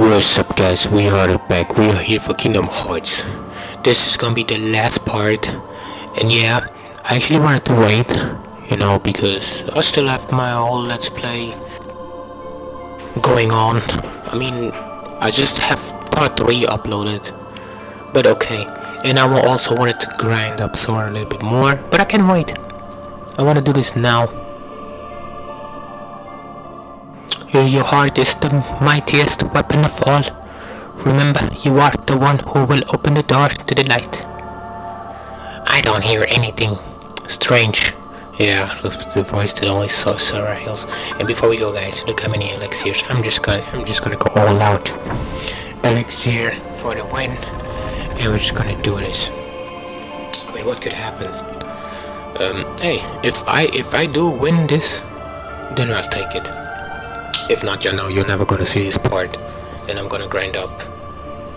What's up guys, we are back, we are here for Kingdom Hearts. This is gonna be the last part. And yeah, I actually wanted to wait, you know, because I still have my whole Let's Play going on. I mean, I just have part 3 uploaded. But okay. And I also wanted to grind up Sora a little bit more, but I can wait. I wanna do this now. Your heart is the mightiest weapon of all. Remember, you are the one who will open the door to the light. I don't hear anything strange. Yeah, the voice that only saw Sarah Hills. And before we go, guys, look how many elixirs. I'm just gonna, I'm just gonna go all out. Elixir for the win, and we're just gonna do this. I mean, what could happen? Um, hey, if I if I do win this, then I'll take it. If not, you know, you're never gonna see this part. Then I'm gonna grind up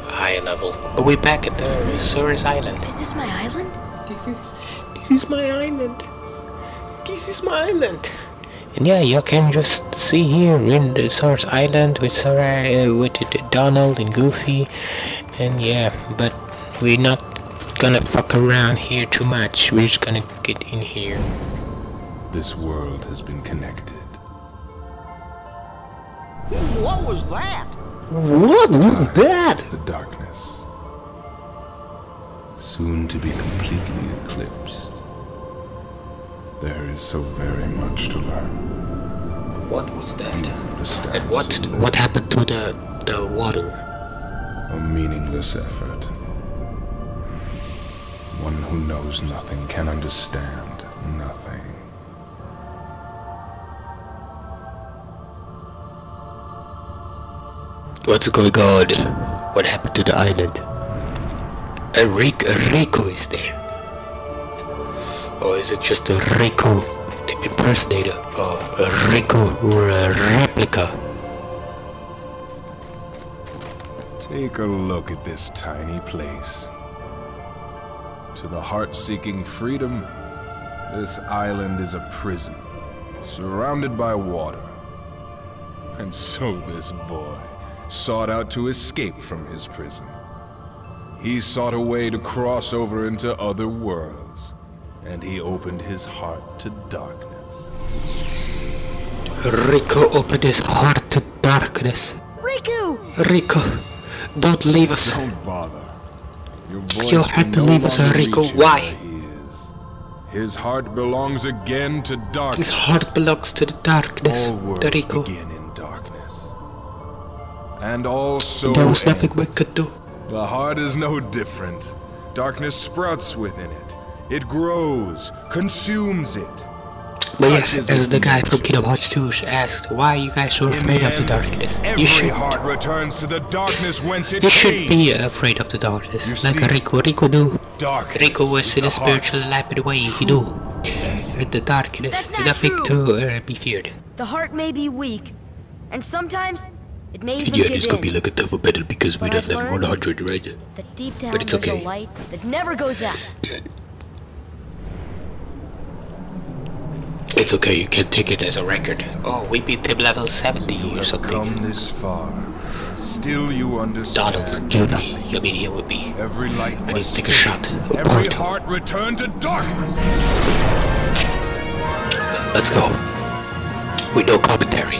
a higher level. But we're back at the Sora's Island. This is this my island? This is, this is my island. This is my island. And yeah, you can just see here in the Sora's Island with Sora, uh, with uh, Donald and Goofy. And yeah, but we're not gonna fuck around here too much. We're just gonna get in here. This world has been connected. What was that? What was that? The darkness. Soon to be completely eclipsed. There is so very much to learn. What was that? And what what happened to the the water? A meaningless effort. One who knows nothing can understand nothing. What's going on? What happened to the island? Enrico, Riku is there. Or is it just a Riku impersonator? Oh, or a Riku replica? Take a look at this tiny place. To the heart-seeking freedom, this island is a prison, surrounded by water. And so this boy sought out to escape from his prison. He sought a way to cross over into other worlds, and he opened his heart to darkness. Riku opened his heart to darkness. Riku! Rico, don't leave us. Don't bother. Your voice You will had to no leave us, longer Enrico. reach him Why? where he is. His heart belongs again to darkness. His heart belongs to the darkness. All The Riku. begin in darkness. And also There was end. nothing we could do. The heart is no different. Darkness sprouts within it. It grows, consumes it. But yeah, as its the guy from nature. Kingdom Hearts 2 asked, why are you guys so afraid the of the end, darkness? You should. heart returns to the darkness whence it You came. should be afraid of the darkness, You like see, Riku. Riku do. Darkness Riku was in the a spiritual heart's life the way he do. essence. With the darkness, That's not nothing true. to uh, be feared. The heart may be weak, and sometimes it may even Yeah, give this in. could be like a tough battle because we But don't I've 100, right? that deep down But it's okay. a light that never goes out. It's okay, you can take it as a record. Oh, we beat him level 70 or Have something. come this far. Still you understand. Donald, kill me. I mean, he would be. Every light I need to take a shot. Every Part. heart return to darkness. Let's go. With no commentary.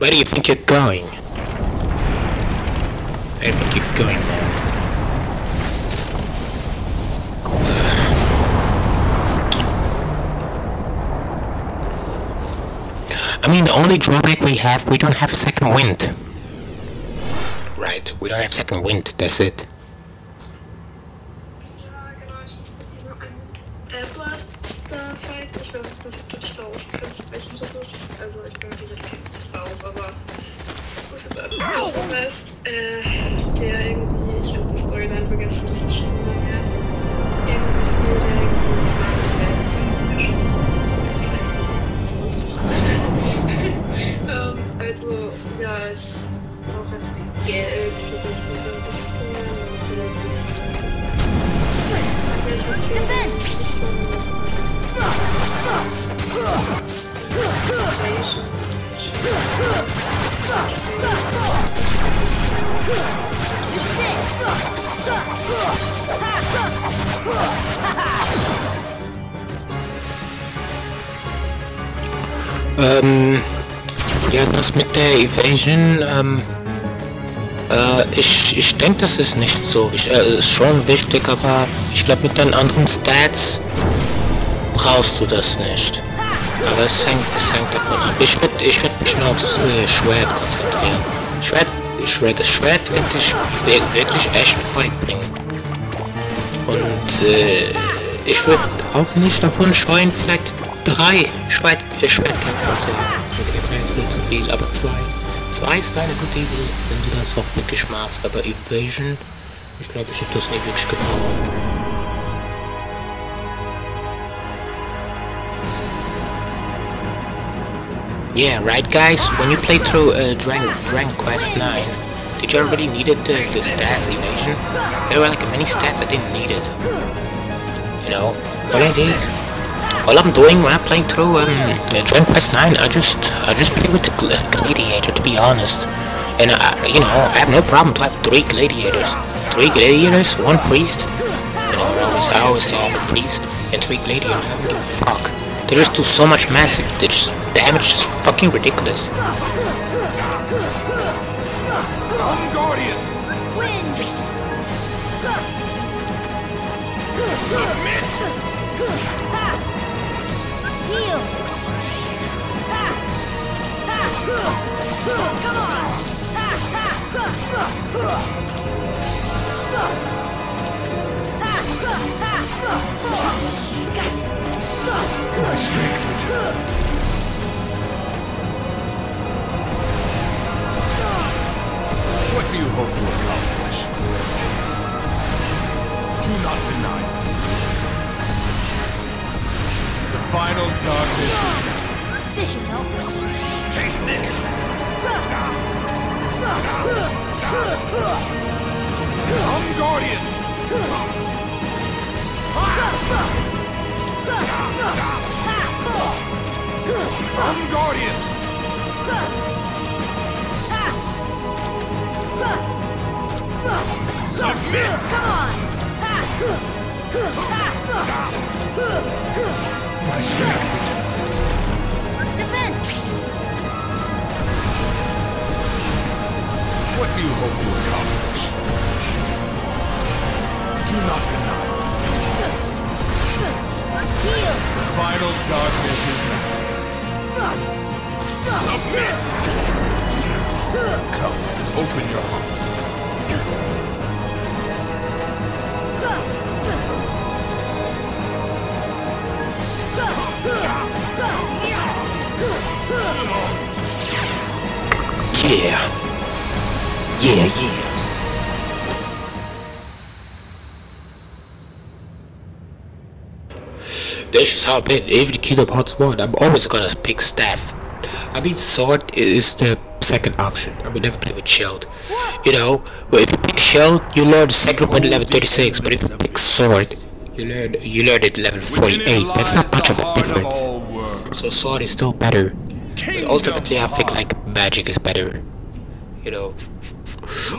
Where do you think you're going? Where do you think you're going, man? I mean, the only drawback we have, we don't have second wind. Right, we don't have second wind, that's it. Evasion, ähm, äh, ich, ich denke, das ist nicht so wichtig. Äh, ist schon wichtig, aber ich glaube, mit deinen anderen Stats brauchst du das nicht. Aber es hängt, es hängt davon ab. Ich würde ich würd mich nur aufs äh, Schwert konzentrieren. Schwert, Schwert, das Schwert wird dich wir- wirklich echt weit bringen. Und äh, ich würde auch nicht davon scheuen, vielleicht drei Schwert, äh, Schwertkämpfer zu haben. Okay, zu viel, aber zwei. Zwei ist eine gute Idee, wenn du das auch wirklich magst. Aber Evasion, ich glaube, ich habe das nie wirklich gebraucht. Yeah, right guys, when you played through uh, Dragon, Dragon Quest 9, did you really needed the, the stats evasion? There were like many stats I didn't need it. You know, what I did, all I'm doing when I'm playing through um, Dragon Quest 9, I just I just play with the gl- gladiator to be honest. And I, you know, I have no problem to have three gladiators. Three gladiators, one priest. You know, I always, I always have a priest and three gladiators. I don't give a fuck. They just do so much massive. They just damage is fucking ridiculous. Guardian! Heal! Submit! Come, open your heart. Yeah. Yeah, yeah. This is how I play every Kingdom Hearts 1. I'm always gonna pick staff. I mean, sword is the second option. I would never play with shield. You know, well, if you pick shield, you learn the second one level 36, but if you pick sword, you learn you learn it level 48. That's not much of a difference. So sword is still better. But ultimately, I think like magic is better. You know,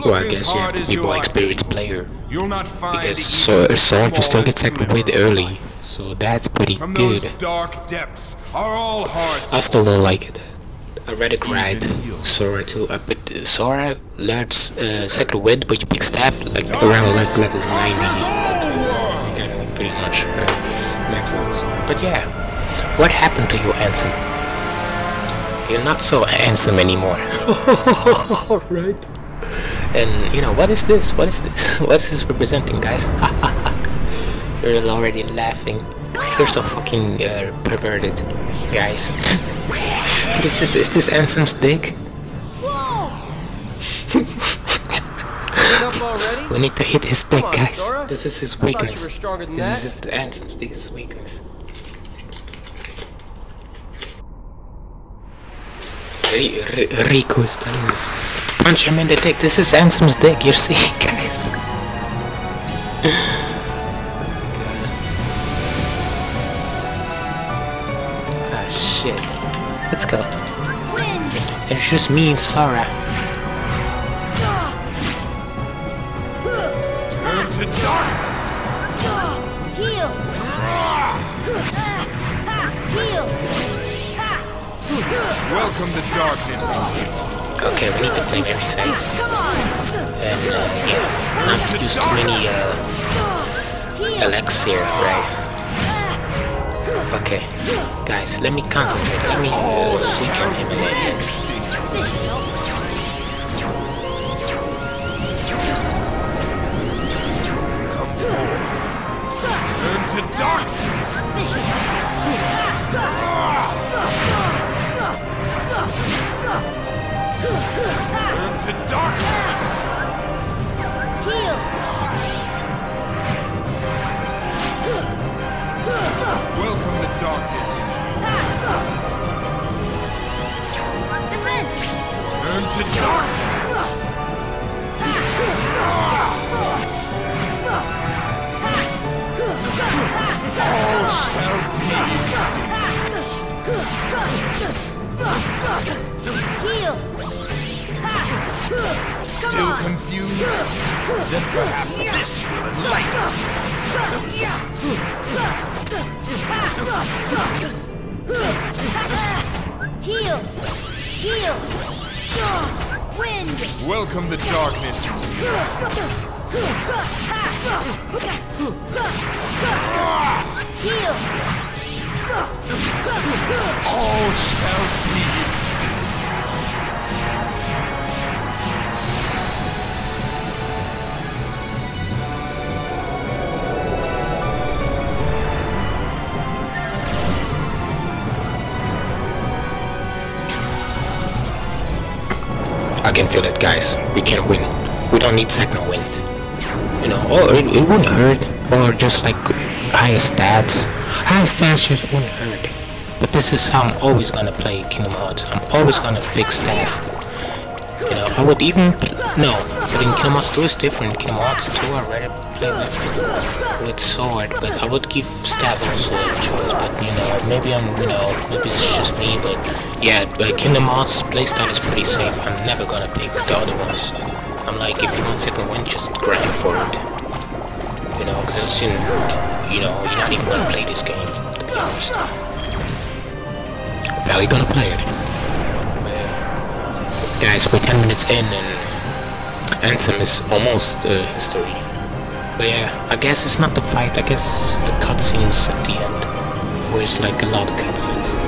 or I guess you have to be more experienced player You'll not find because so, sword you still get second wind early, so that's pretty good. dark depths are all hearts. I still don't like it. It right. Sora to but uh, Sora learns uh, second wind, but you pick staff like around like level 90. You kind of pretty much uh, max Sora. But yeah, what happened to you, Ansem? You're not so handsome anymore. right. And you know what is this? What is this? What is this representing, guys? You're already laughing. You're so fucking uh, perverted, guys. This is is this Ansem's dick? We need to hit his dick, on, guys. Sora. This is his weakness. were stronger than This that. is the Ansem's biggest weakness. Ri- Ri- Riku is telling us. Punch him in the dick. This is Ansem's dick. You see, guys. Let's go. It's just me and Sora. Turn to darkness! Heal! Heal! Welcome to darkness. Okay, we need to play very safe. Come on! And uh, yeah, not use too many uh, elixir, right? Okay, guys, let me concentrate. Let me uh, weaken him a little bit. Feel it, guys. We can win. We don't need second wind. You know, or it, it wouldn't hurt, or just like higher stats. Higher stats just wouldn't hurt. But this is how I'm always gonna play Kingdom Hearts. I'm always gonna pick staff. You know, I would even no, in Kingdom Hearts 2 is different. Kingdom Hearts 2 I rather play with, with sword, but I would give stab also a choice. But you know, maybe I'm you know maybe it's just me, but yeah, but Kingdom Hearts playstyle is pretty safe. I'm never gonna pick the other ones. I'm like, if you want second win, just grind for it. You know, because else you, you know, you're not even gonna play this game. To be honest, barely gonna play it. Guys, we're 10 minutes in and Ansem is almost uh, history. But yeah, I guess it's not the fight, I guess it's the cutscenes at the end. Where it's like a lot of cutscenes.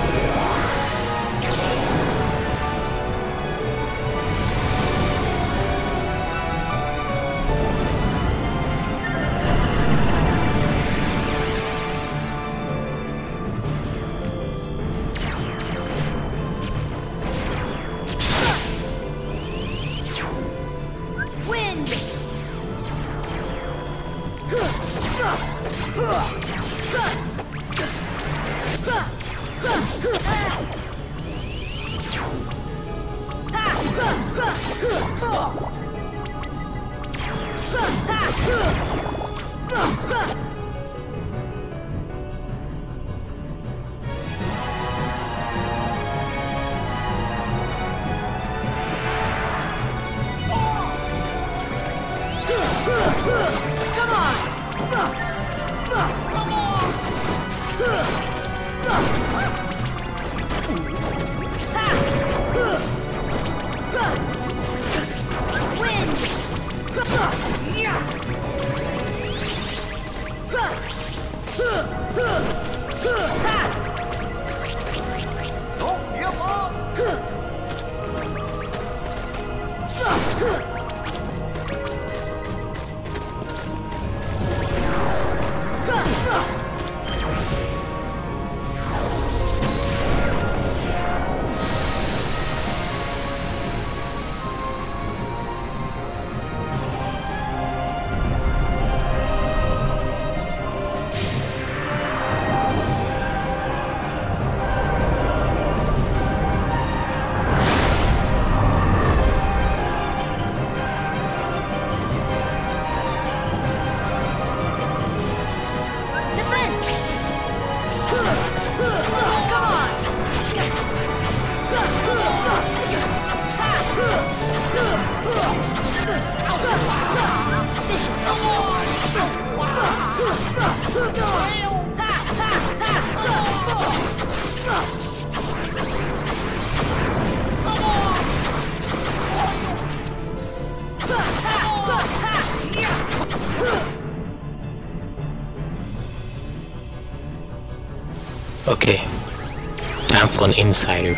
An insider.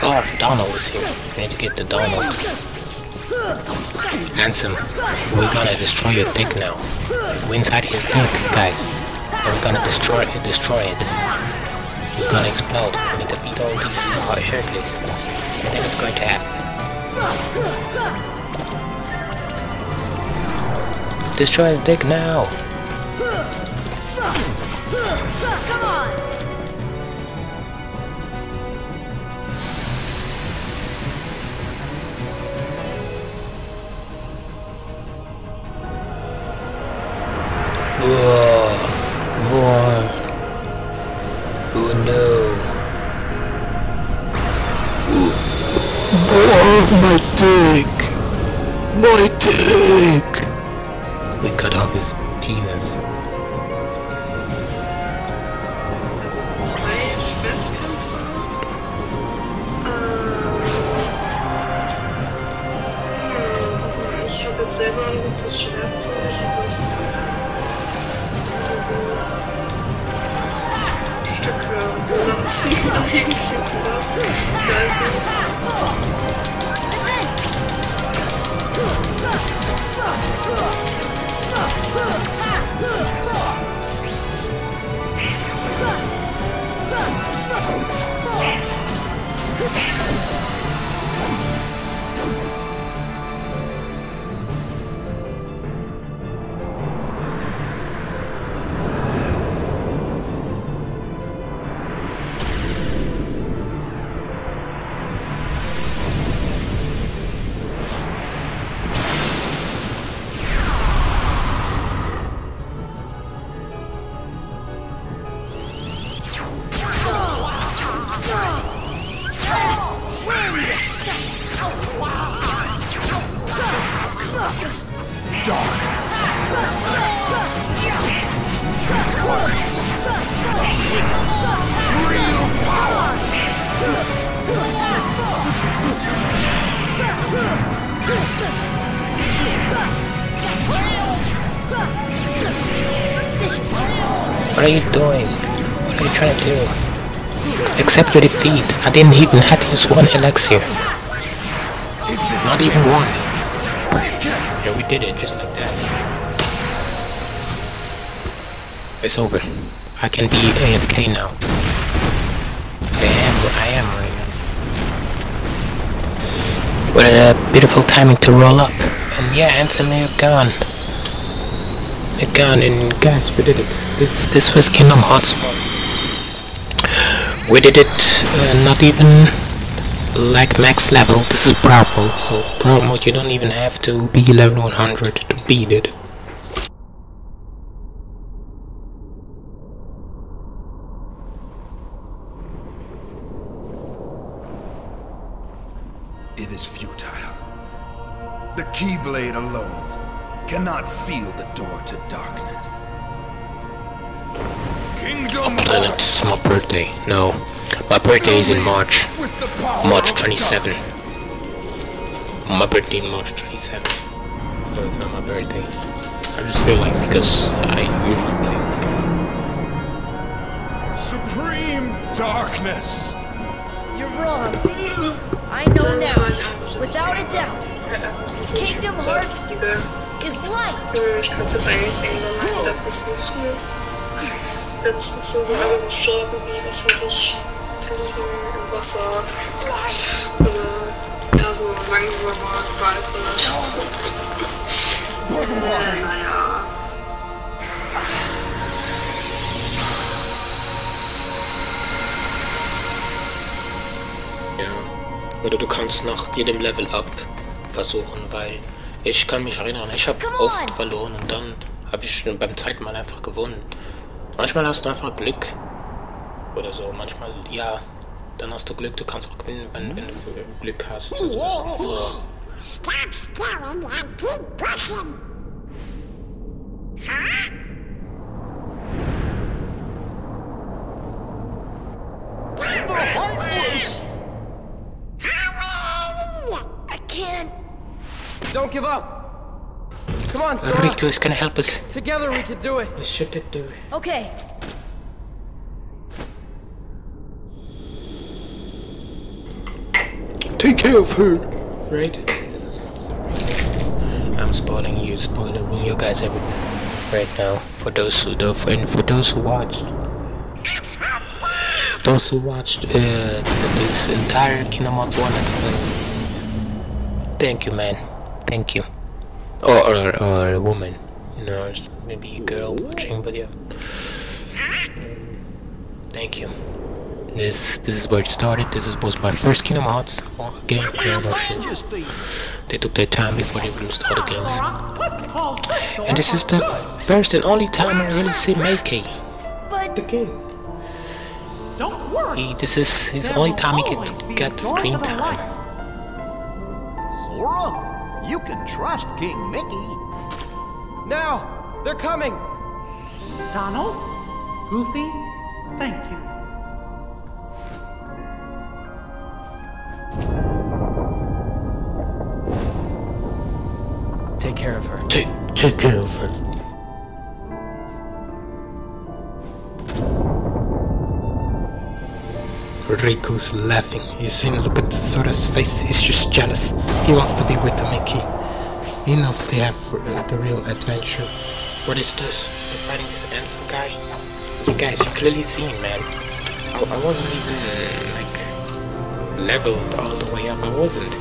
Oh, Donald is here. I need to get to Donald. Handsome, we're gonna destroy your dick now. Go inside his dick, guys. We're gonna destroy it, destroy it. It's gonna explode. We need to beat all these uh, Hercules. I think it's going to happen. Destroy his dick now! Come on! Whoa! More! Oh no! Oh, my dick! My dick! Trying to do? Accept your defeat. I didn't even have to use one elixir. Not even one. Yeah, we did it just like that. It's over. I can be AFK now. I am, I am right now. What a beautiful timing to roll up. And yeah, Ansem, you're gone. You're gone, and guys, we did it. This this was Kingdom Hearts 1. We did it uh, not even like max level. This is Proud so Proud Mode you don't even have to be level 100 to beat it. It is futile. The Keyblade alone cannot seal the birthday. No, my birthday is in March. with the power March of 27. My birthday in March 27. So it's not my birthday. I just feel like because I usually play this game. Supreme darkness. You're wrong. I know now, without a doubt, richtige. Is light. Hm, Ich könnte es jetzt eigentlich irgendwann mal wieder versuchen. Letztens sind so alle gestorben, wie dass man sich versuchen im Wasser oder ja, so langsamer greifen. Naja. Ja. Oder du kannst nach jedem Level up versuchen, weil ich kann mich erinnern, ich habe oft verloren und dann habe ich beim zweiten Mal einfach gewonnen. Manchmal hast du einfach Glück oder so, manchmal ja, dann hast du Glück, du kannst auch gewinnen, wenn, wenn du Glück hast. Also das kommt vor. Stop staring and keep pushing. Huh? Come on, Sora. Riku is gonna help us. Together we can do it. We should do it. Okay. Take care of her. Right? This is what's I'm spoiling you, spoiling you guys every right now. For those who don't, and for those who watched, those who watched uh, this entire Kingdom Hearts one and two. Thank you, man. Thank you. Or or, or a woman, you know, maybe a girl watching, but yeah. Thank you. This this is where it started. This is, was my first Kingdom Hearts game. Yeah, I'm not sure. They took their time before they released other games. And this is the first and only time I really see Mickey. But The king. Don't worry. He, this is his only time he get get screen time. Sora, you can trust King Mickey. Now, they're coming. Donald, Goofy, thank you. Take care of her. Take take care of her. Riku's laughing. You see, look at Sora's face. He's just jealous. He wants to be with the Mickey. He knows they have the real adventure. What is this? You're fighting this handsome guy? You guys, you clearly see him, man. I, I wasn't even like leveled all the way up. I wasn't,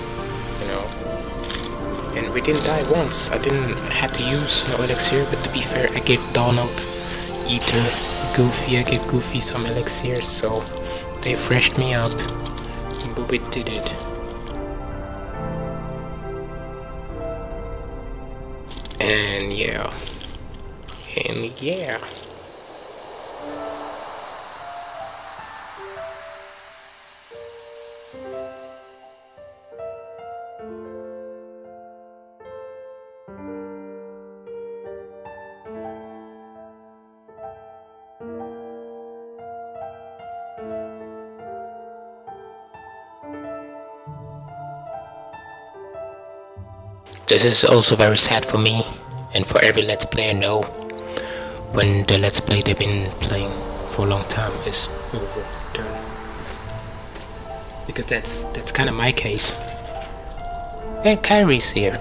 you know. And we didn't die once. I didn't have to use no elixir, but to be fair, I gave Donald, Eater, Goofy, I gave Goofy some elixir, so they freshed me up. We did it. And yeah. And yeah. This is also very sad for me and for every Let's Player know when the Let's Play they've been playing for a long time is over. Done. Because that's that's kind of my case. And Kairi's here.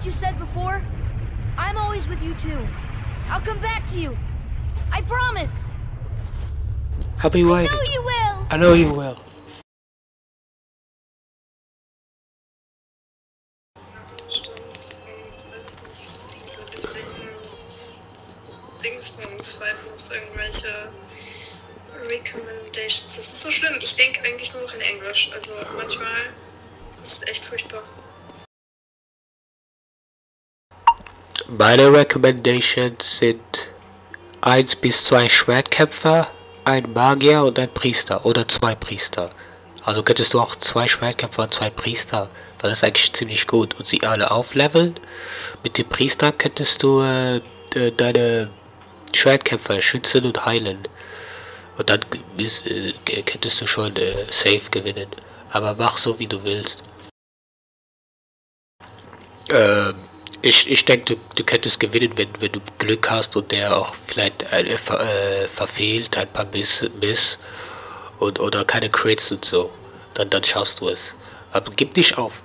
What you said before? I'm always with you too. I'll come back to you. I promise. I'll be waiting. No, you will. I know you will. Meine Recommendations sind 1 bis 2 Schwertkämpfer, ein Magier und ein Priester oder zwei Priester. Also könntest du auch zwei Schwertkämpfer und zwei Priester, weil das ist eigentlich ziemlich gut. Und sie alle aufleveln. Mit dem Priester könntest du äh, deine Schwertkämpfer schützen und heilen. Und dann äh, könntest du schon äh, safe gewinnen. Aber mach so wie du willst. Ähm, ich, ich denke, du, du könntest gewinnen, wenn, wenn du Glück hast und der auch vielleicht äh, ver, äh, verfehlt, ein paar Miss, Miss und, oder keine Crits und so. Dann, dann schaust du es. Aber gib nicht auf.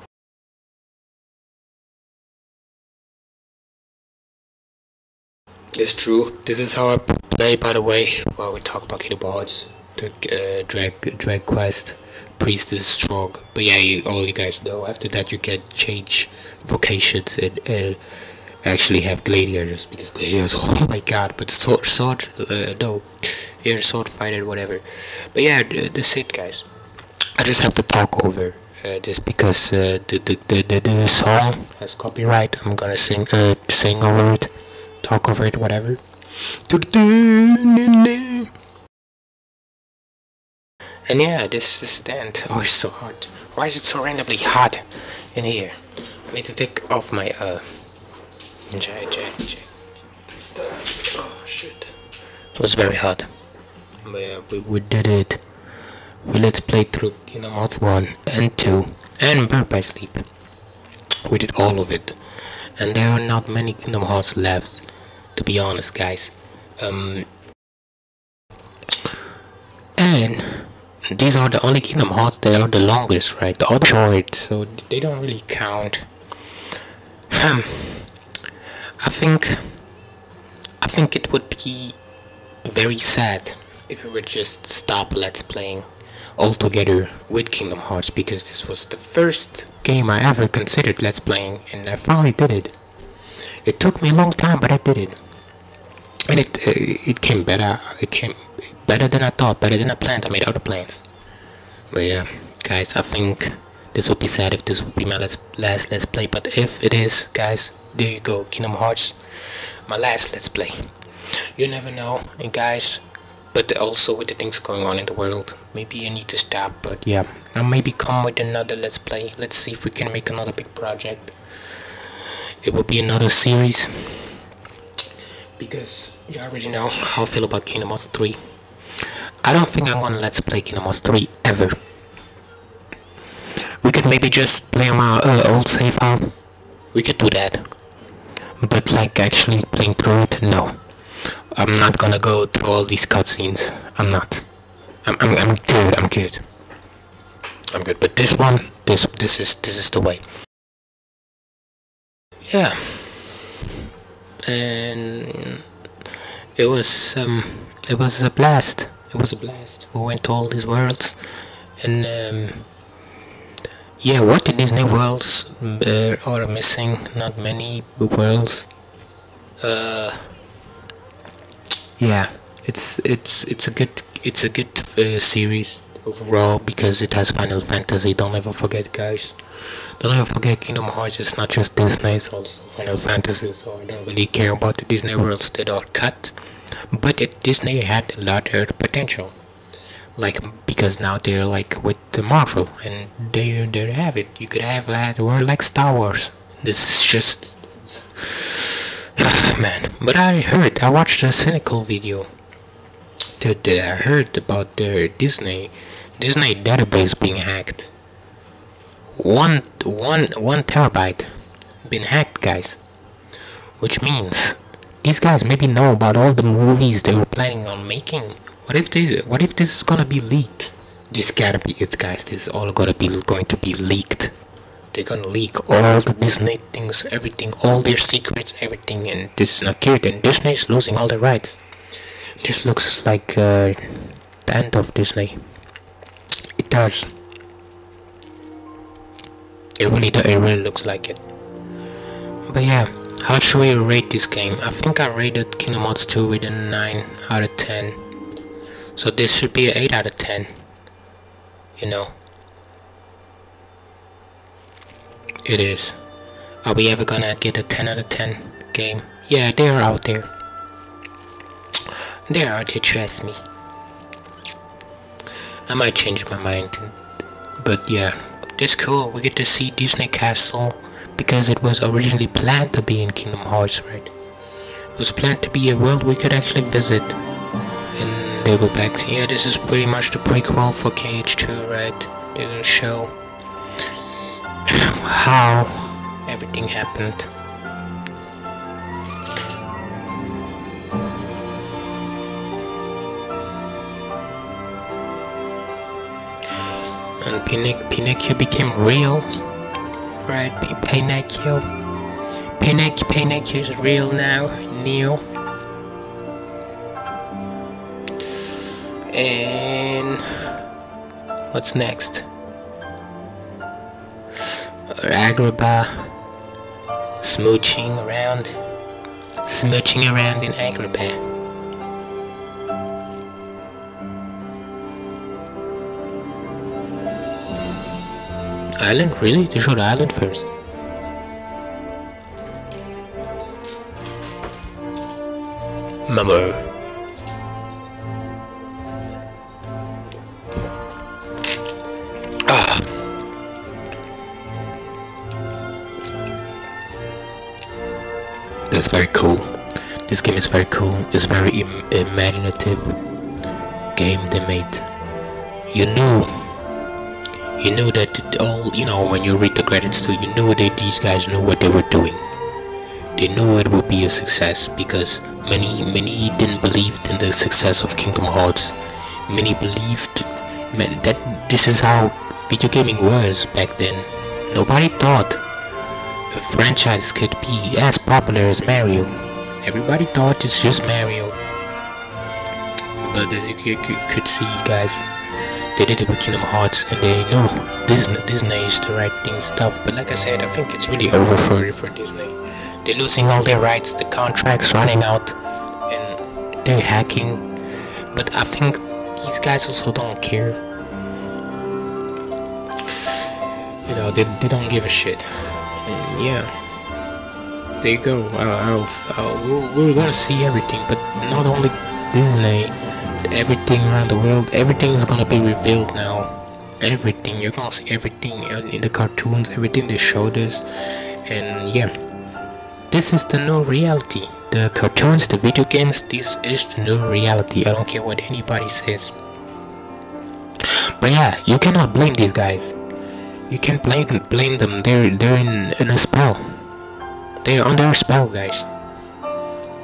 It's true. This is how I play, by the way. While we talk about Kingdom Hearts, the uh, drag drag quest, priest is strong. But yeah, you, all you guys know. After that, you can change vocations and uh, actually have gladiators because gladiators. Oh my god! But sword, sword, uh, no, you're sword fighter, whatever. But yeah, that's it, guys. I just have to talk over. Uh, just because uh, the, the, the, the, the song has copyright, I'm gonna sing uh, sing over it talk over it, whatever. And yeah, this is the end. Oh, it's so hot. Why is it so randomly hot in here? I need to take off my, uh, J, J, J, stuff. Oh, shit. It was very hot. But yeah, we, we did it. We let's play through Kingdom Hearts 1 and 2 and Birth by Sleep. We did all of it. And there are not many Kingdom Hearts left to be honest guys um, and these are the only Kingdom Hearts that are the longest right? The other short so they don't really count. Um, I think I think it would be very sad if we would just stop let's playing altogether with Kingdom Hearts because this was the first game I ever considered let's playing and I finally did it. It took me a long time but I did it. And it uh, it came better it came better than I thought better than I planned I made other plans but yeah guys I think this would be sad if this would be my last, last let's play but if it is guys there you go Kingdom Hearts my last let's play you never know and guys but also with the things going on in the world maybe you need to stop but yeah I'll maybe come with another let's play let's see if we can make another big project it will be another series because you already know how I feel about Kingdom Hearts 3. I don't think I'm gonna let's play Kingdom Hearts 3 ever. We could maybe just play on our uh, old save file. We could do that. But like actually playing through it, no. I'm not gonna go through all these cutscenes. I'm not. I'm, I'm, I'm good, I'm good. I'm good, but this one, this this is this is the way. Yeah and it was um, it was a blast. It was a blast. We went to all these worlds, and um, yeah, what the Disney worlds uh, are missing? Not many worlds. Uh, yeah, it's it's it's a good it's a good uh, series overall because it has Final Fantasy. Don't ever forget, guys. Don't ever forget Kingdom Hearts it's not just Disney, it's also Final Fantasy, so I don't really care about the Disney worlds that are cut. But it, Disney had a lot of potential. Like, because now they're like with the Marvel, and they, they have it. You could have that or like Star Wars. This is just... Man, but I heard, I watched a cynical video that I heard about their Disney Disney database being hacked one one one terabyte been hacked guys which means these guys maybe know about all the movies they were planning on making. What if they what if this is gonna be leaked? This gotta be it guys. This is all gonna be going to be leaked. They're gonna leak all the disney things everything all their secrets everything and this is not good and disney is losing all their rights. This looks like uh, the end of disney. It does. It really does it really looks like it. But yeah, how should we rate this game? I think I rated Kingdom Hearts 2 with a 9 out of 10. So this should be an 8 out of 10. You know. It is. Are we ever gonna get a 10 out of 10 game? Yeah, they're out there. They're out there, trust me. I might change my mind but yeah, this cool. We get to see Disney Castle because it was originally planned to be in Kingdom Hearts, right? It was planned to be a world we could actually visit. And they go back yeah, this is pretty much the prequel for KH2, right? They're gonna show how everything happened. And Pinoc Pinocchio became real, right? Pinocchio. Pinocchio, Pinocchio is real now, Neo. And what's next? Agrabah smooching around, smooching around in Agrabah. Island? Really? They showed Island first. Mama. Ah. That's very cool. This game is very cool. It's very Im imaginative game they made. You knew you knew that all you know when you read the credits too you knew that these guys knew what they were doing. They knew it would be a success because many many didn't believe in the success of kingdom hearts. Many believed that this is how video gaming was back then. Nobody thought a franchise could be as popular as mario. Everybody thought it's just mario. But as you could see guys they did it with Kingdom Hearts and they know Disney, Disney is the right thing stuff but like I said I think it's really over for, for Disney. They're losing all their rights the contracts running out and they're hacking but I think these guys also don't care. You know they, they don't give a shit. And yeah there you go. Uh, else uh, we're, we're gonna see everything but not only Disney everything around the world everything is gonna be revealed now. Everything you're gonna see everything in the cartoons everything they showed us. And yeah this is the new reality. The cartoons the video games this is the new reality. I don't care what anybody says. But yeah you cannot blame these guys. You can't blame blame them. They're they're in, in a spell. They're under a spell guys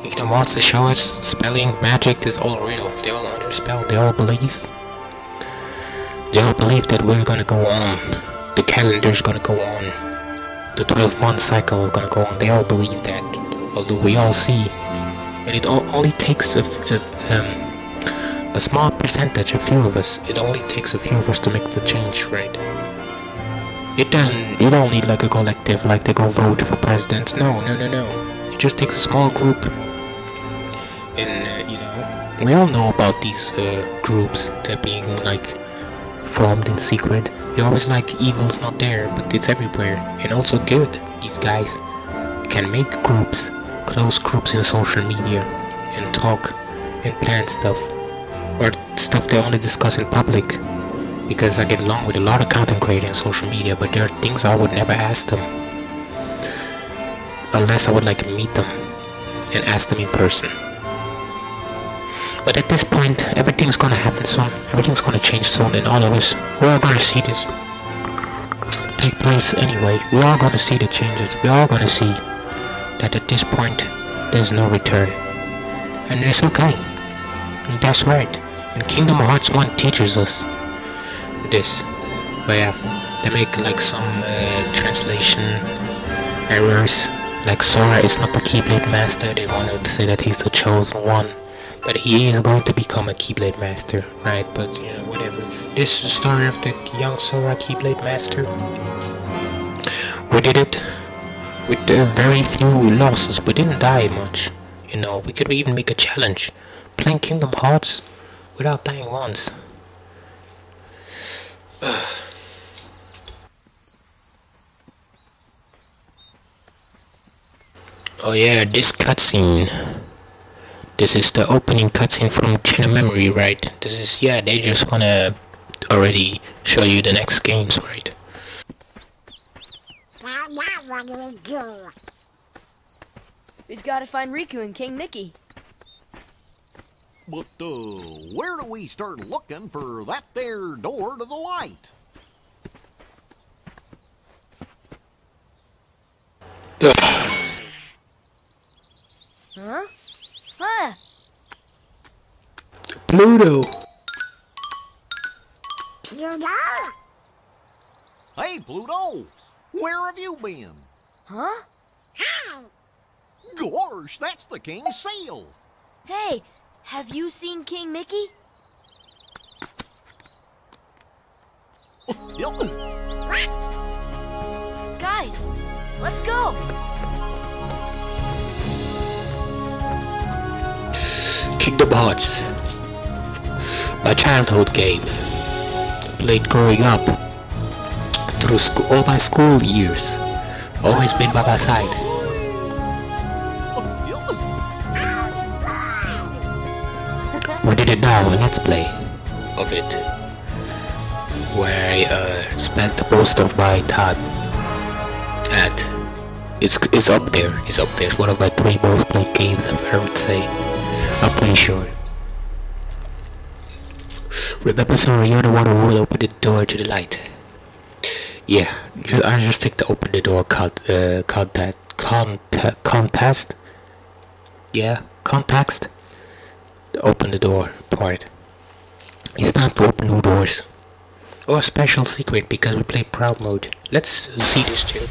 Kingdom Hearts to show us spelling magic is all real. They all under spell. They all believe. They all believe that we're gonna go on. The calendar's gonna go on. The 12 month cycle is gonna go on. They all believe that. Although we all see. And it only takes a, a, um, a small percentage, a few of us. It only takes a few of us to make the change, right? It doesn't, you don't need like a collective, like to go vote for presidents. No, no, no, no. Just takes a small group. And uh, you know we all know about these uh, groups that being like formed in secret. You always like evil's not there but it's everywhere. And also good these guys can make groups close groups in social media and talk and plan stuff. Or stuff they only discuss in public. Because I get along with a lot of content creators on social media but there are things I would never ask them unless I would like to meet them and ask them in person but at this point, everything's gonna happen soon. Everything's gonna change soon, and all of us, we're all gonna see this take place anyway. We're all gonna see the changes. We're all gonna see that at this point, there's no return. And it's okay. And that's right. And Kingdom Hearts 1 teaches us this. But yeah, they make like some uh, translation errors. Like Sora is not the Keyblade Master. They wanted to say that he's the chosen one but he is going to become a Keyblade Master, right? But, you know, whatever. This is the story of the young Sora Keyblade Master. We did it with uh, very few losses. We didn't die much. You know, we could even make a challenge. Playing Kingdom Hearts without dying once. oh yeah, this cutscene. This is the opening cutscene from Chain of Memory, right? This is, yeah, they just wanna already show you the next games, right? Now, now what do we do? We've got to find Riku and King Mickey. But, uh, where do we start looking for that there door to the light? Huh? Huh? Pluto! Pluto? Hey, Pluto! Where have you been? Huh? Hi! Gosh, that's the king's seal! Hey, have you seen King Mickey? Guys, let's go. Hearts. My childhood game. Played growing up. Through all my school years. Always been by my side. We did it now, a let's play of it. Where I uh, spent most of my time at. It's, it's up there, it's up there. It's one of my three most played games I've would say. I'm pretty sure. Remember, Sora, you're the one who will open the door to the light. Yeah, ju- I just take the open the door con- uh, contact, contact, contest. Yeah, context open the door part. It's time to open new doors. Or a special secret because we play proud mode. Let's see this too.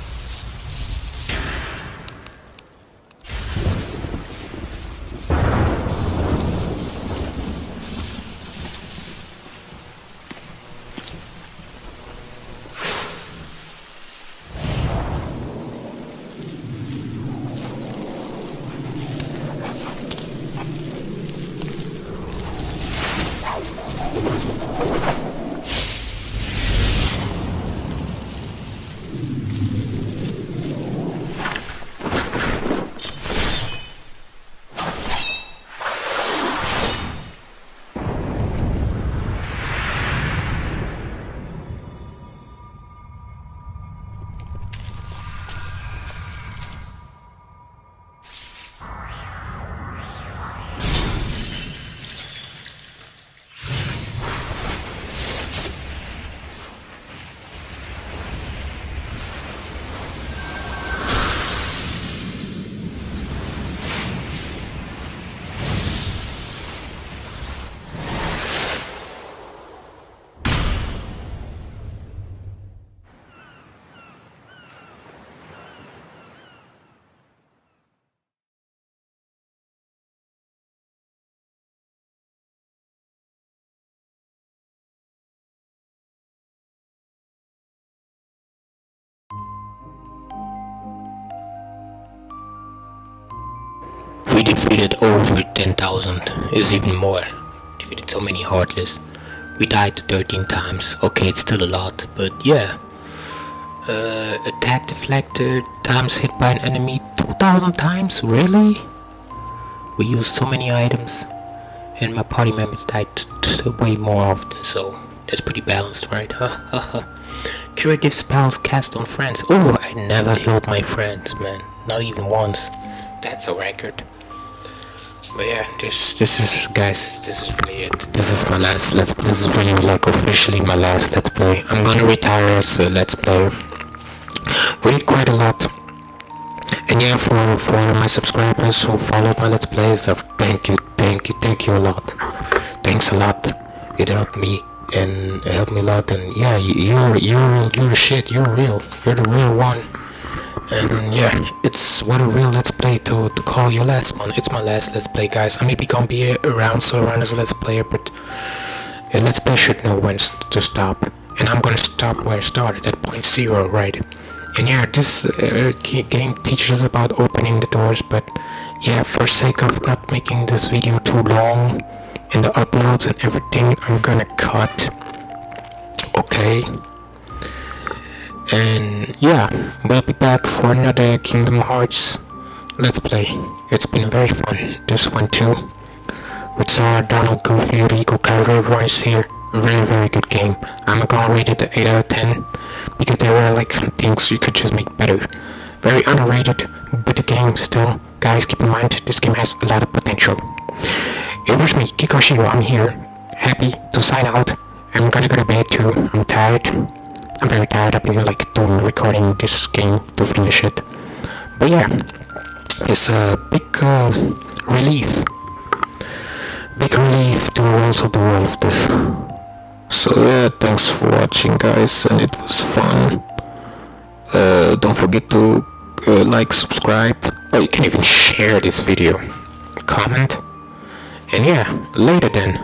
Defeated over 10,000. is even more. Defeated so many heartless. We died 13 times. Okay, it's still a lot, but yeah. Uh, attack deflected, times hit by an enemy 2,000 times? Really? We used so many items. And my party members died way more often, so that's pretty balanced, right? Curative spells cast on friends. Oh, I never healed my friends, man. Not even once. That's a record. But yeah, this this is guys, this is really it. This is my last let's this is really like officially my last let's play. I'm gonna retire as a let's play Really quite a lot. And yeah, for for my subscribers who followed my let's plays, thank you, thank you, thank you a lot. Thanks a lot. It helped me and helped me a lot. And yeah, you, you're you're you're shit. You're real. You're the real one. And yeah, it's what a real let's play to, to call your last one. It's my last let's play, guys. I maybe gonna be around still around as a let's player, but a let's play should know when to stop. And I'm gonna stop where I started at point zero, right? And yeah, this uh, game teaches us about opening the doors, but yeah, for sake of not making this video too long and the uploads and everything, I'm gonna cut. Okay. And yeah, we'll be back for another Kingdom Hearts Let's Play. It's been very fun, this one too. With Sora, Donald, Goofy, Riku, everyone is here. very very good game. I'm gonna rate it 8 out of 10 because there were like some things you could just make better. Very underrated, but the game still, guys keep in mind, this game has a lot of potential. It was me, Kikochio, I'm here, happy to sign out. I'm gonna go to bed too, I'm tired. I'm very tired, I've been like doing recording this game to finish it. But yeah, it's a big uh, relief. Big relief to also do all of this. So yeah, thanks for watching guys and it was fun. Uh, don't forget to uh, like, subscribe, or you can even share this video, comment, and yeah, later then.